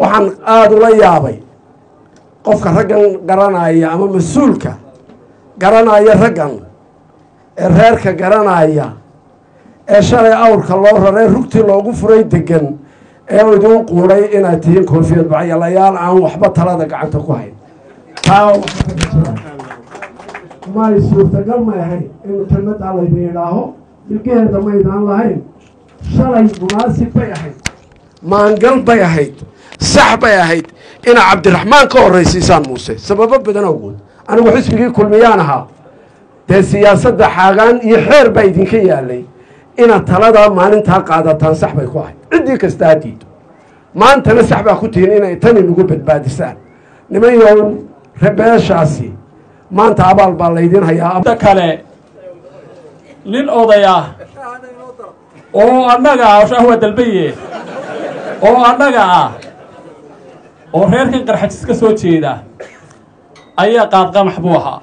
waxaan aada ula yaabay qofka raggan garanaya ama mas'uulka garanaya raggan ee reerka garanaya ee shalay awrka loo raree rugtii loogu furay degan ee idiin quuday inaad tihiin koofiyad bacyalayaal aan waxba talada gacanta ku hayn. Taa may suurtagal may ahayn in kelmadaa laydin idhaaho bilgeeda maydaan lahayn. Shalay munaasib bay ahayd. Maangal bay ahayd sax bay ahayd inaa cabdiraxmaan ka horraysiisaan muuse. Sababo badan awgood anigu xisbigii kulmiyaan ahaa. Dee siyaasadda xaagaan iyo xeer baa idinka yaalay inaad taladaa maalintaa qaadataan sax bay ku ahayd. Ciddii kasta ha diido maantana sax baa ku tihiin inay tan inugu badbaadisaan. Niman yow rebeeshaasi maanta abaal baa laydin hayaa. Kale nin oday oo annaga ah shahwa dalbaye oo annaga ah oo reerkan qarxajis ka soo jeeda ayaa qaadqamax buu ahaa.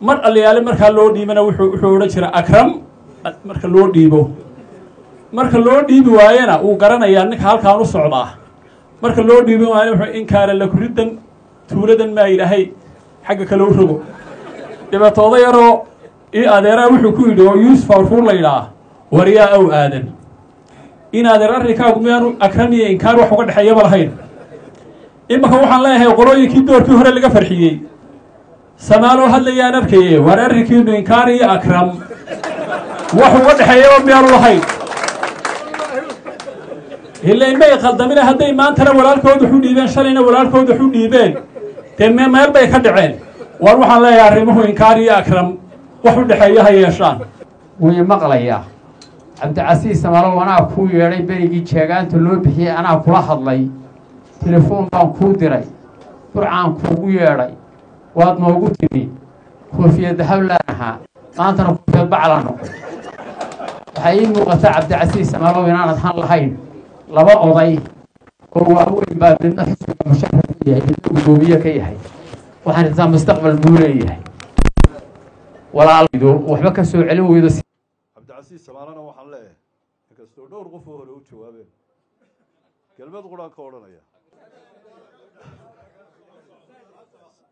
Mar aliyaale markaa loo dhiibana wuxuu odhan jira akram marka loo dhiibo. Marka loo dhiibi waayena wuu garanayaa ninka halkaan u socdaa. Marka loo dhiibi waayena wuxuu in kaana lakuriddan tuuladan maa ilaahay xagga kale u rogo. Dabeeto oda yaroo ii adeeraa wuxuu ku yidhi oo yuusuf awrfuur la yidhaah waryaa ow aadan in adeer arrinkaagu miyaanu akram iyo inkaar wax uga dhexeeyaba lahayn. Imanka waxaan leeyahay qolooyinkii doorkii hore laga farxiyey. Samaaloo hadlayaan arkaye waar arrinkiinu inkaar iyo akram. Wax uga dhexeeyaba miyaanu lahayn. Ilain may qaldamina hadday maantana walaalkood u dhiibeen shalayna walaalkood u dhiibeen. Dee me meel bay ka dhaceen. Waar waxaan leeyahay arrimuhu inkaar iyo akram. Wax u dhexeeya ha yeeshaan. Wuu maqlayaa cabdicasiis samalow anaa kuu yeedhay berigii jeegaanta loo bixiyey anaa kula hadlay. Telefoon baan kuu diray burcaan kuugu yeedhay. Waad noogu timi koofiyadda hawlaan ahaa maantana koofiyad baclaa noqon waxay ii muuqataa cabdicasiis samalow inaanad han lahayn laba oday oo waaweyn baa midna xisbiga musharaf yahay midna gudoomiye ka yahay. Waxaan irtaa mustaqbal buu leeyahay. Walaaldo waxba ka soo celin weydo cabdicasiis samaalana waxaan leeyahay. Inkastoo dhowr qof oo hore u jawaabeen. Kelmad quraan ka odhanaya.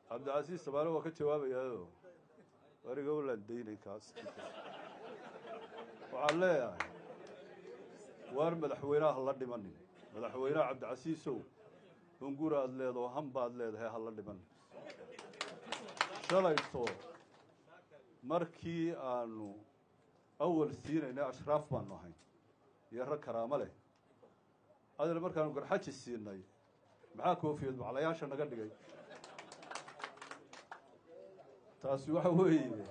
Cabdicasiis samaale waa ka jawaabayaayo wariga ulaan daynankaas waxaan leeyahay waar madaxweyneha ha la dhimanin? Madaxweyneha cabdicasiisow hungura aad leedaho han baad leedahay ha la dhimanin. Shalayto markii aanu awal siinaynay ashraaf baanu ahayn iyo rag karaamo leh adana markaanu garxaji siinay maxaa koofiyad maclayaasha naga dhigay taasi waxa weeye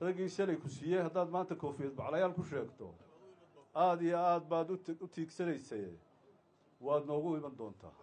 raggii shalay ku siiyey haddaad maanta koofiyad maclayaal ku sheegto aada iyo aad baad u tiigsanaysay waad noogu iman doontaa